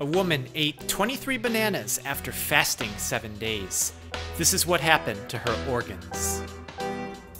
A woman ate 23 bananas after fasting seven days. This is what happened to her organs.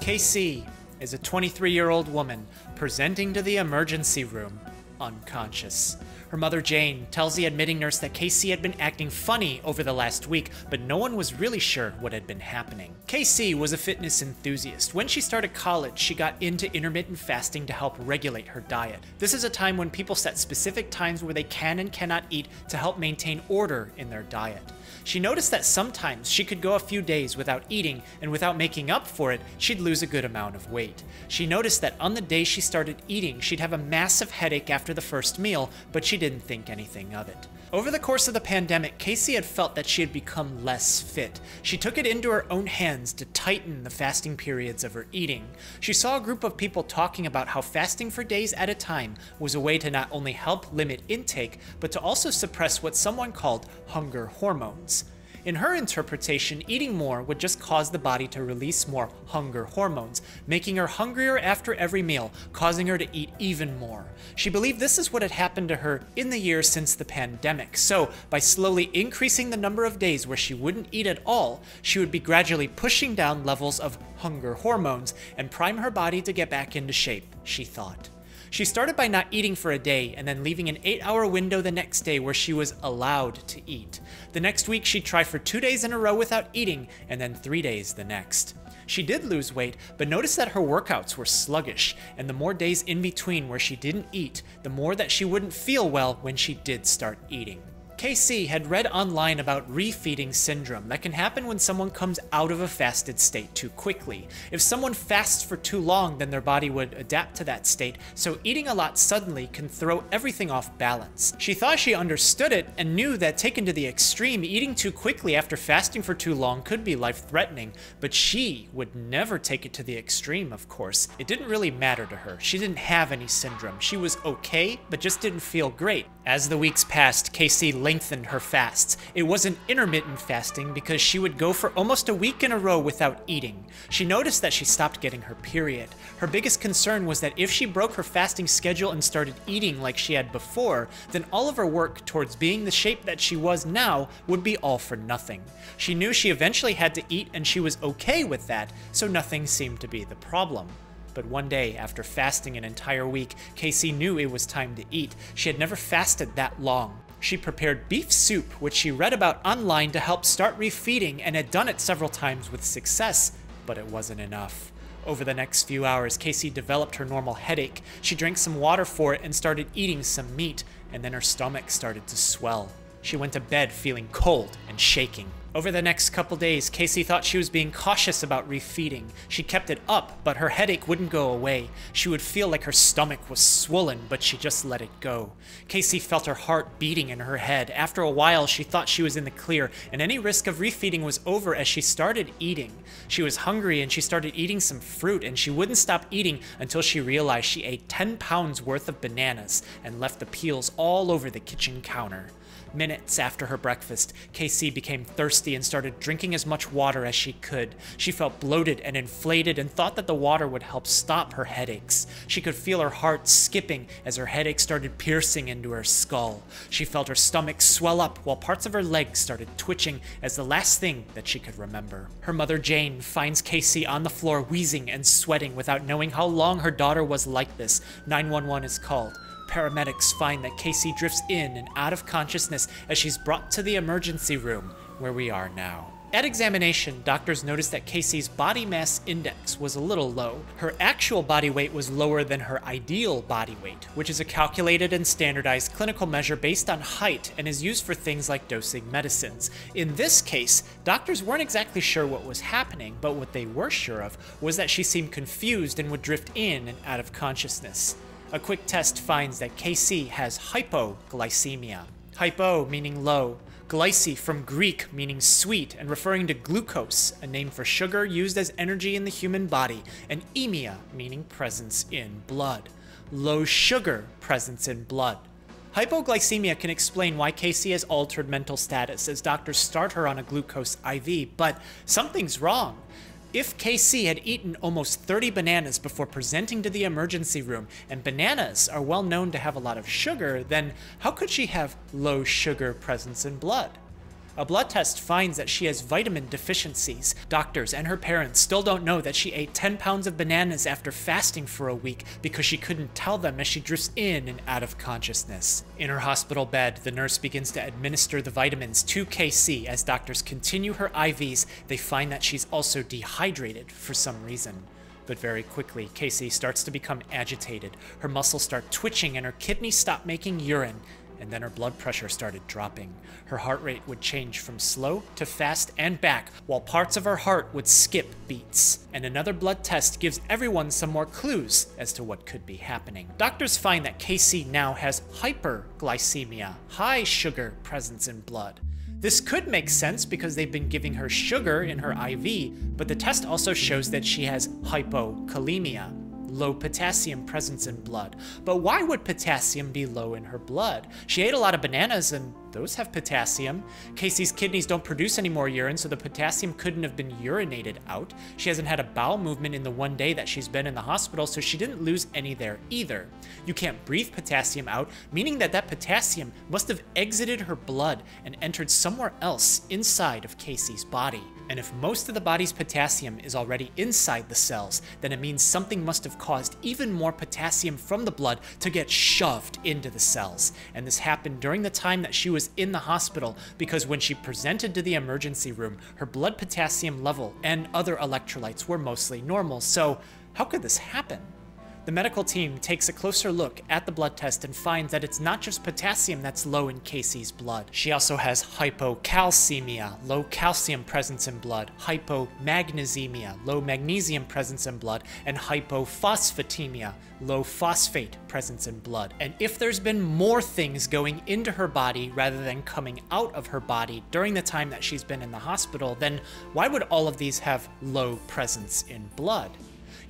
KC is a 23 year old woman presenting to the emergency room unconscious. Her mother, Jane, tells the admitting nurse that KC had been acting funny over the last week, but no one was really sure what had been happening. KC was a fitness enthusiast. When she started college, she got into intermittent fasting to help regulate her diet. This is a time when people set specific times where they can and cannot eat to help maintain order in their diet. She noticed that sometimes she could go a few days without eating, and without making up for it, she'd lose a good amount of weight. She noticed that on the day she started eating, she'd have a massive headache after the first meal, but she didn't think anything of it. Over the course of the pandemic, KC had felt that she had become less fit. She took it into her own hands to tighten the fasting periods of her eating. She saw a group of people talking about how fasting for days at a time was a way to not only help limit intake, but to also suppress what someone called hunger hormones. In her interpretation, eating more would just cause the body to release more hunger hormones, making her hungrier after every meal, causing her to eat even more. She believed this is what had happened to her in the years since the pandemic. So, by slowly increasing the number of days where she wouldn't eat at all, she would be gradually pushing down levels of hunger hormones and prime her body to get back into shape, she thought. She started by not eating for a day and then leaving an 8 hour window the next day where she was allowed to eat. The next week, she'd try for two days in a row without eating and then three days the next. She did lose weight, but noticed that her workouts were sluggish, and the more days in between where she didn't eat, the more that she wouldn't feel well when she did start eating. KC had read online about refeeding syndrome that can happen when someone comes out of a fasted state too quickly. If someone fasts for too long, then their body would adapt to that state, so eating a lot suddenly can throw everything off balance. She thought she understood it and knew that taken to the extreme, eating too quickly after fasting for too long could be life threatening, but she would never take it to the extreme, of course. It didn't really matter to her. She didn't have any syndrome. She was okay, but just didn't feel great. As the weeks passed, KC lengthened her fasts. It wasn't intermittent fasting because she would go for almost a week in a row without eating. She noticed that she stopped getting her period. Her biggest concern was that if she broke her fasting schedule and started eating like she had before, then all of her work towards being the shape that she was now would be all for nothing. She knew she eventually had to eat and she was okay with that, so nothing seemed to be the problem. But one day, after fasting an entire week, KC knew it was time to eat. She had never fasted that long. She prepared beef soup, which she read about online to help start refeeding and had done it several times with success, but it wasn't enough. Over the next few hours, KC developed her normal headache. She drank some water for it and started eating some meat, and then her stomach started to swell. She went to bed feeling cold and shaking. Over the next couple days, KC thought she was being cautious about refeeding. She kept it up, but her headache wouldn't go away. She would feel like her stomach was swollen, but she just let it go. KC felt her heart beating in her head. After a while, she thought she was in the clear, and any risk of refeeding was over as she started eating. She was hungry and she started eating some fruit, and she wouldn't stop eating until she realized she ate 10 pounds worth of bananas and left the peels all over the kitchen counter. Minutes after her breakfast, KC became thirsty and started drinking as much water as she could. She felt bloated and inflated and thought that the water would help stop her headaches. She could feel her heart skipping as her headache started piercing into her skull. She felt her stomach swell up while parts of her legs started twitching as the last thing that she could remember. Her mother, Jane, finds KC on the floor wheezing and sweating without knowing how long her daughter was like this. 911 is called paramedics find that KC drifts in and out of consciousness as she's brought to the emergency room where we are now. At examination, doctors noticed that KC's body mass index was a little low. Her actual body weight was lower than her ideal body weight, which is a calculated and standardized clinical measure based on height and is used for things like dosing medicines. In this case, doctors weren't exactly sure what was happening, but what they were sure of was that she seemed confused and would drift in and out of consciousness. A quick test finds that KC has hypoglycemia. Hypo meaning low, glyce from Greek meaning sweet and referring to glucose, a name for sugar used as energy in the human body, and emia meaning presence in blood. Low sugar presence in blood. Hypoglycemia can explain why KC has altered mental status as doctors start her on a glucose IV, but something's wrong. If KC had eaten almost 30 bananas before presenting to the emergency room, and bananas are well known to have a lot of sugar, then how could she have low sugar presence in blood? A blood test finds that she has vitamin deficiencies. Doctors and her parents still don't know that she ate 10 pounds of bananas after fasting for a week because she couldn't tell them as she drifts in and out of consciousness. In her hospital bed, the nurse begins to administer the vitamins to KC. As doctors continue her IVs, they find that she's also dehydrated for some reason. But very quickly, KC starts to become agitated. Her muscles start twitching and her kidneys stop making urine and then her blood pressure started dropping. Her heart rate would change from slow to fast and back, while parts of her heart would skip beats. And another blood test gives everyone some more clues as to what could be happening. Doctors find that KC now has hyperglycemia, high sugar presence in blood. This could make sense because they've been giving her sugar in her IV, but the test also shows that she has hypokalemia, low potassium presence in blood. But why would potassium be low in her blood? She ate a lot of bananas and those have potassium. KC's kidneys don't produce any more urine, so the potassium couldn't have been urinated out. She hasn't had a bowel movement in the one day that she's been in the hospital, so she didn't lose any there either. You can't breathe potassium out, meaning that that potassium must have exited her blood and entered somewhere else inside of KC's body. And if most of the body's potassium is already inside the cells, then it means something must have caused even more potassium from the blood to get shoved into the cells. And this happened during the time that she was in the hospital because when she presented to the emergency room, her blood potassium level and other electrolytes were mostly normal. So, how could this happen? The medical team takes a closer look at the blood test and finds that it's not just potassium that's low in KC's blood. She also has hypocalcemia, low calcium presence in blood, hypomagnesemia, low magnesium presence in blood, and hypophosphatemia, low phosphate presence in blood. And if there's been more things going into her body rather than coming out of her body during the time that she's been in the hospital, then why would all of these have low presence in blood?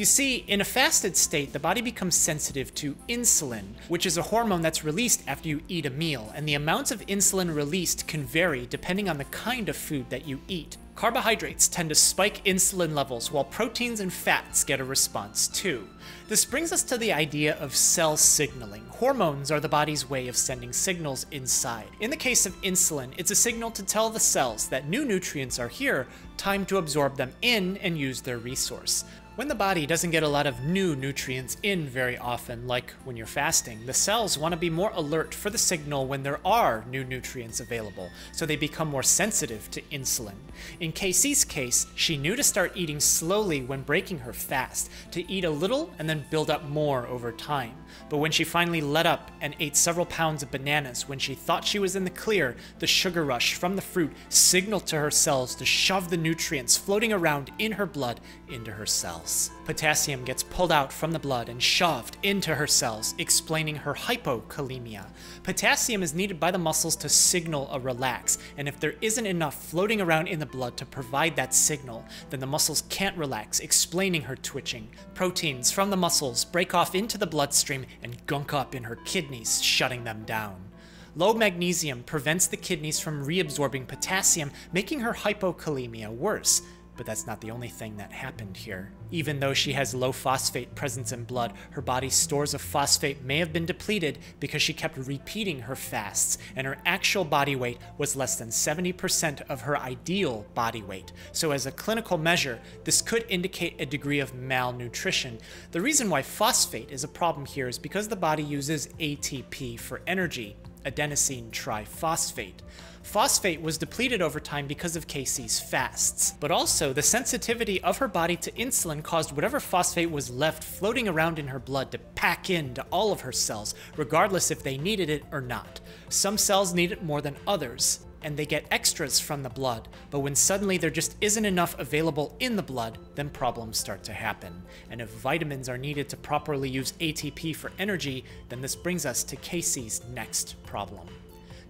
You see, in a fasted state, the body becomes sensitive to insulin, which is a hormone that's released after you eat a meal, and the amounts of insulin released can vary depending on the kind of food that you eat. Carbohydrates tend to spike insulin levels, while proteins and fats get a response too. This brings us to the idea of cell signaling. Hormones are the body's way of sending signals inside. In the case of insulin, it's a signal to tell the cells that new nutrients are here, time to absorb them in and use their resource. When the body doesn't get a lot of new nutrients in very often, like when you're fasting, the cells want to be more alert for the signal when there are new nutrients available, so they become more sensitive to insulin. In KC's case, she knew to start eating slowly when breaking her fast, to eat a little and then build up more over time. But when she finally let up and ate several pounds of bananas when she thought she was in the clear, the sugar rush from the fruit signaled to her cells to shove the nutrients floating around in her blood into her cells. Potassium gets pulled out from the blood and shoved into her cells, explaining her hypokalemia. Potassium is needed by the muscles to signal a relax, and if there isn't enough floating around in the blood to provide that signal, then the muscles can't relax, explaining her twitching. Proteins from the muscles break off into the bloodstream and gunk up in her kidneys, shutting them down. Low magnesium prevents the kidneys from reabsorbing potassium, making her hypokalemia worse. But that's not the only thing that happened here. Even though she has low phosphate presence in blood, her body's stores of phosphate may have been depleted because she kept repeating her fasts, and her actual body weight was less than 70% of her ideal body weight. So, as a clinical measure, this could indicate a degree of malnutrition. The reason why phosphate is a problem here is because the body uses ATP for energy, adenosine triphosphate. Phosphate was depleted over time because of KC's fasts, but also the sensitivity of her body to insulin caused whatever phosphate was left floating around in her blood to pack into all of her cells, regardless if they needed it or not. Some cells need it more than others, and they get extras from the blood, but when suddenly there just isn't enough available in the blood, then problems start to happen. And if vitamins are needed to properly use ATP for energy, then this brings us to KC's next problem.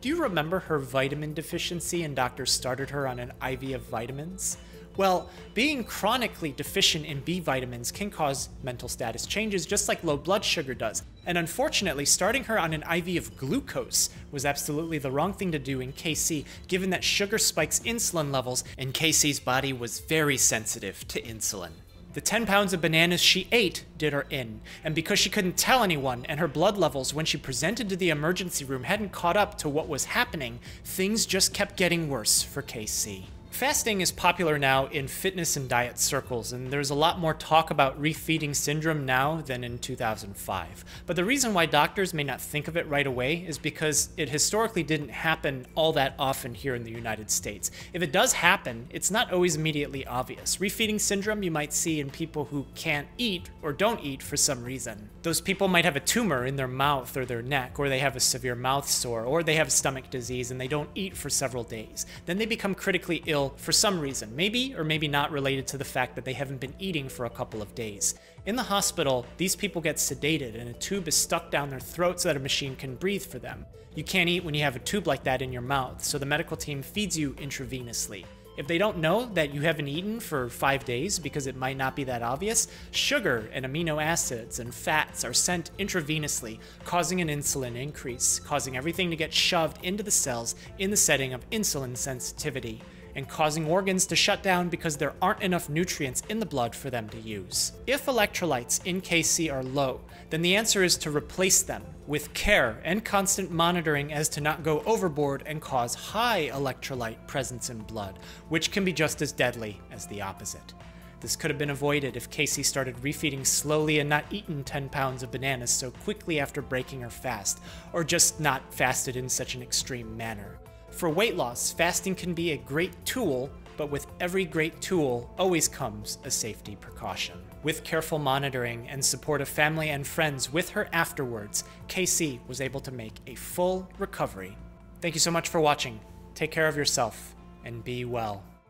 Do you remember her vitamin deficiency and doctors started her on an IV of vitamins? Well, being chronically deficient in B vitamins can cause mental status changes just like low blood sugar does. And unfortunately, starting her on an IV of glucose was absolutely the wrong thing to do in KC, given that sugar spikes insulin levels, and KC's body was very sensitive to insulin. The 10 pounds of bananas she ate did her in, and because she couldn't tell anyone and her blood levels when she presented to the emergency room hadn't caught up to what was happening, things just kept getting worse for KC. Fasting is popular now in fitness and diet circles, and there's a lot more talk about refeeding syndrome now than in 2005. But the reason why doctors may not think of it right away is because it historically didn't happen all that often here in the United States. If it does happen, it's not always immediately obvious. Refeeding syndrome you might see in people who can't eat or don't eat for some reason. Those people might have a tumor in their mouth or their neck, or they have a severe mouth sore, or they have stomach disease and they don't eat for several days. Then they become critically ill for some reason, maybe or maybe not related to the fact that they haven't been eating for a couple of days. In the hospital, these people get sedated and a tube is stuck down their throat so that a machine can breathe for them. You can't eat when you have a tube like that in your mouth, so the medical team feeds you intravenously. If they don't know that you haven't eaten for five days because it might not be that obvious, sugar and amino acids and fats are sent intravenously, causing an insulin increase, causing everything to get shoved into the cells in the setting of insulin sensitivity and causing organs to shut down because there aren't enough nutrients in the blood for them to use. If electrolytes in KC are low, then the answer is to replace them with care and constant monitoring as to not go overboard and cause high electrolyte presence in blood, which can be just as deadly as the opposite. This could have been avoided if KC started refeeding slowly and not eaten 10 pounds of bananas so quickly after breaking her fast, or just not fasted in such an extreme manner. For weight loss, fasting can be a great tool, but with every great tool always comes a safety precaution. With careful monitoring and support of family and friends with her afterwards, KC was able to make a full recovery. Thank you so much for watching. Take care of yourself and be well.